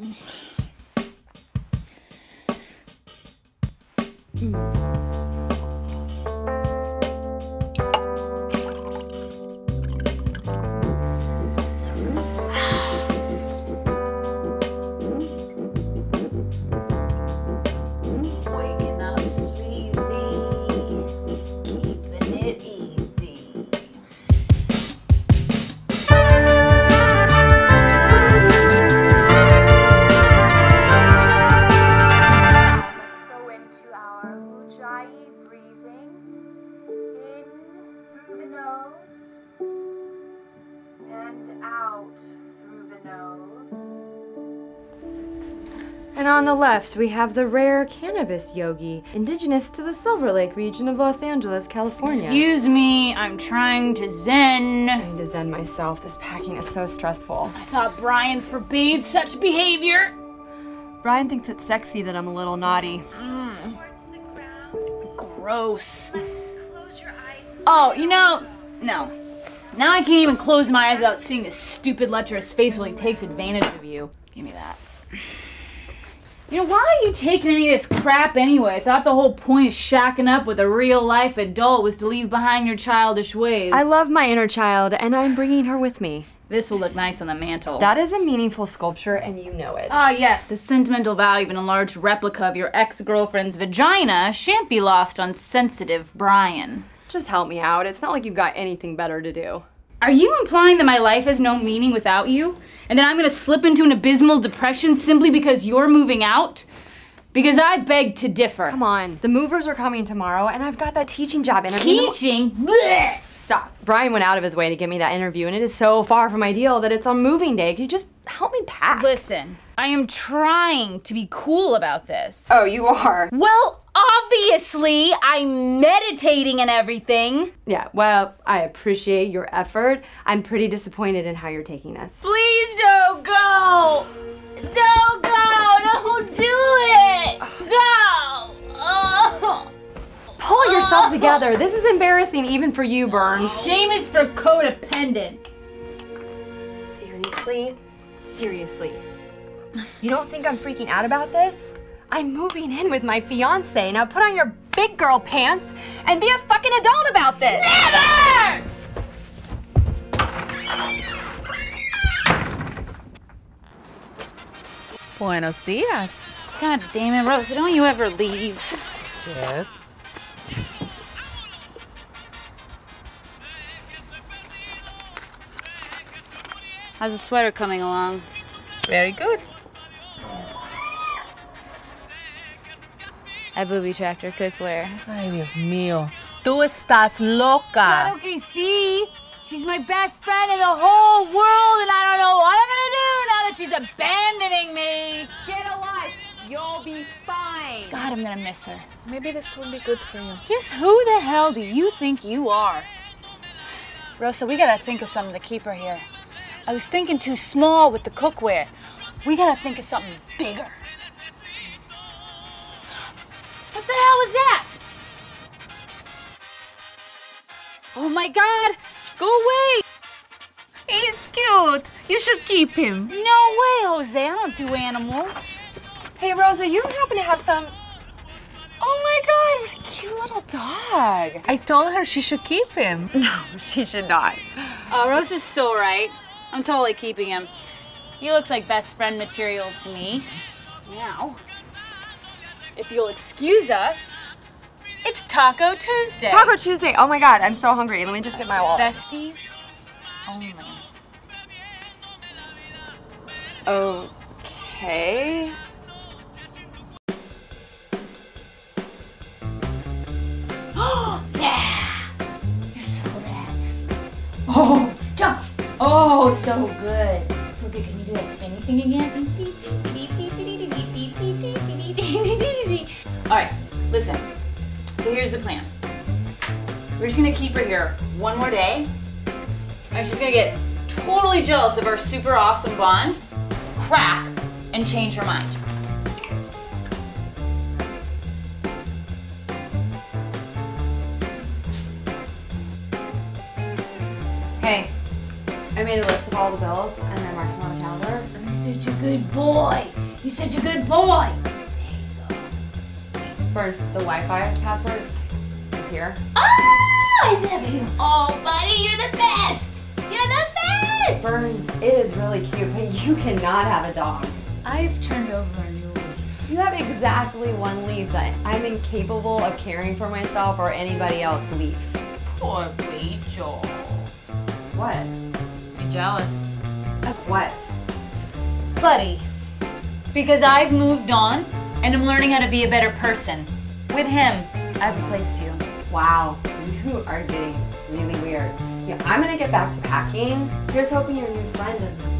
Waking And on the left, we have the rare cannabis yogi, indigenous to the Silver Lake region of Los Angeles, California. Excuse me, I'm trying to zen. trying to zen myself. This packing is so stressful. I thought Brian forbade such behavior. Brian thinks it's sexy that I'm a little naughty. Towards the ground. Gross. Let's close your eyes. Oh, you know, no. Now I can't even close my eyes without seeing this stupid lecherous face while he takes advantage of you. Give me that. You know, why are you taking any of this crap anyway? I thought the whole point of shacking up with a real life adult was to leave behind your childish ways. I love my inner child, and I'm bringing her with me. this will look nice on the mantle. That is a meaningful sculpture, and you know it. Ah, yes, the sentimental value of an enlarged replica of your ex girlfriend's vagina shan't be lost on sensitive Brian. Just help me out. It's not like you've got anything better to do. Are you implying that my life has no meaning without you? And then I'm gonna slip into an abysmal depression simply because you're moving out? Because I beg to differ. Come on. The movers are coming tomorrow, and I've got that teaching job interview. Teaching? Blech. Stop. Brian went out of his way to get me that interview, and it is so far from ideal that it's on moving day. Could you just help me pack? Listen, I am trying to be cool about this. Oh, you are? Well, obviously, I'm meditating and everything. Yeah, well, I appreciate your effort. I'm pretty disappointed in how you're taking this. Please don't go! Yourself together. This is embarrassing even for you, Burns. Shame is for codependents. Seriously? Seriously. You don't think I'm freaking out about this? I'm moving in with my fiance. Now put on your big girl pants and be a fucking adult about this. Never! Buenos dias. God damn it, Rosa, don't you ever leave. Yes. How's the sweater coming along? Very good. At booby-trapped Tractor Cookware. Ay, Dios mío. Tú estás loca. Okay, see? She's my best friend in the whole world, and I don't know what I'm gonna do now that she's abandoning me. Get a life. You'll be fine. God, I'm gonna miss her. Maybe this will be good for you. Just who the hell do you think you are? Rosa, we gotta think of something to keep her here. I was thinking too small with the cookware. We gotta think of something bigger. What the hell was that? Oh my god! Go away! He's cute. You should keep him. No way, Jose. I don't do animals. Hey, Rosa, you don't happen to have some. Oh my god, what a cute little dog. I told her she should keep him. No, she should not. Uh, oh, Rosa's so right. I'm totally keeping him. He looks like best friend material to me. Now, if you'll excuse us, it's Taco Tuesday. Taco Tuesday. Oh my god, I'm so hungry. Let me just get my wallet. Besties only. Okay. So good. So good. Can you do that spinny thing again? All right, listen. So here's the plan. We're just gonna keep her here one more day. And she's gonna get totally jealous of our super awesome bond, crack, and change her mind. Hey, I made a list of all the bills and I marked them on the calendar. Me such a good boy. He's such a good boy. Burns, the Wi-Fi password is, is here. Oh, I love you. Oh, buddy, you're the best. You're the best. Burns, it is really cute, but you cannot have a dog. I've turned over a new leaf. You have exactly one leaf that I'm incapable of caring for myself or anybody else leaf. Poor Rachel. What? Jealous. Of what? Buddy, because I've moved on and I'm learning how to be a better person. With him, I've replaced you. Wow, you are getting really weird. Yeah, I'm gonna get back to packing. Here's hoping your new friend doesn't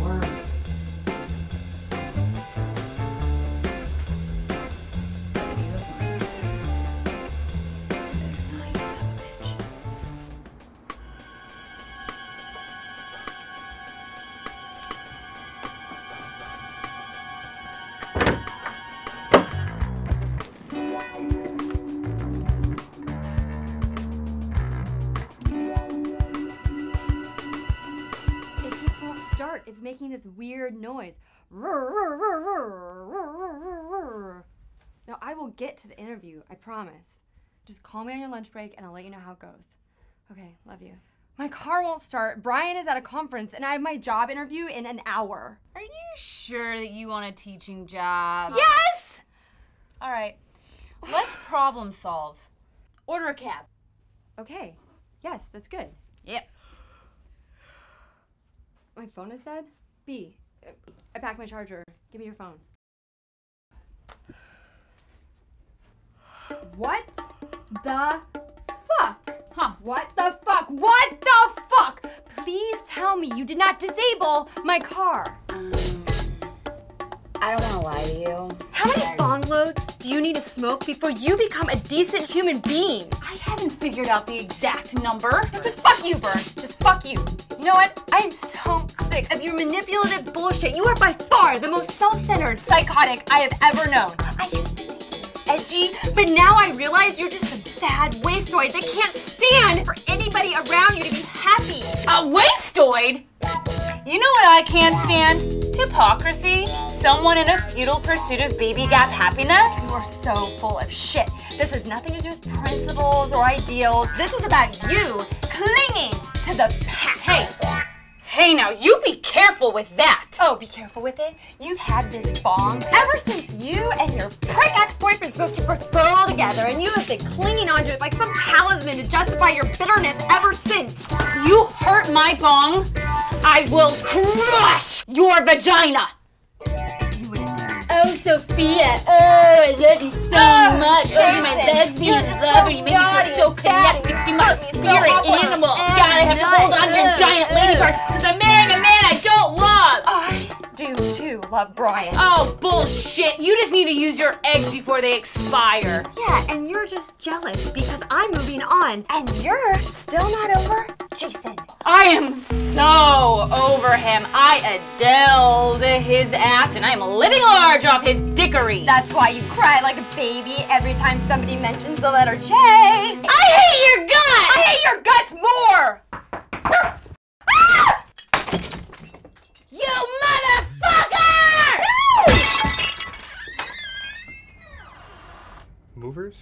making this weird noise. Now, I will get to the interview, I promise. Just call me on your lunch break and I'll let you know how it goes. Okay, love you. My car won't start. Brian is at a conference and I have my job interview in an hour. Are you sure that you want a teaching job? Yes! All right. Let's problem solve. Order a cab. Okay. Yes, that's good. Yep. My phone is dead? B. uh, packed my charger. Give me your phone. What the fuck? Huh. What the fuck? What the fuck? Please tell me you did not disable my car. I don't want to lie to you. How many bong loads do you need to smoke before you become a decent human being? I haven't figured out the exact number. Just fuck you, Burns. Just fuck you. You know what? I am so sick of your manipulative bullshit. You are by far the most self-centered psychotic I have ever known. I used to think you edgy, but now I realize you're just a sad wastoid that can't stand for anybody around you to be happy. A wastoid? You know what I can't stand? Hypocrisy. Someone in a futile pursuit of baby gap happiness. You are so full of shit. This has nothing to do with principles or ideals. This is about you clinging to the past. Hey, hey now, you be careful with that. Oh, be careful with it. You've had this bong ever since you and your prick ex-boyfriend smoked your first bowl together, and you have been clinging onto it like some talisman to justify your bitterness ever since. You hurt my bong, I will crush your vagina. You wouldn't dare. Oh, Sophia. Oh, I love you so Oh, much. Oh, you're my Jason, lesbian you're so lover. You make me feel so connected to my ugly, so spirit animal. God, I have to hold on to your giant lady parts because I'm do love Brian. Oh, bullshit. You just need to use your eggs before they expire. Yeah, and you're just jealous because I'm moving on, and you're still not over Jason. I am so over him. I Adele'd his ass and I'm living large off his dickery. That's why you cry like a baby every time somebody mentions the letter J. I hate your guts! I hate your guts more! You motherfucker! Movers?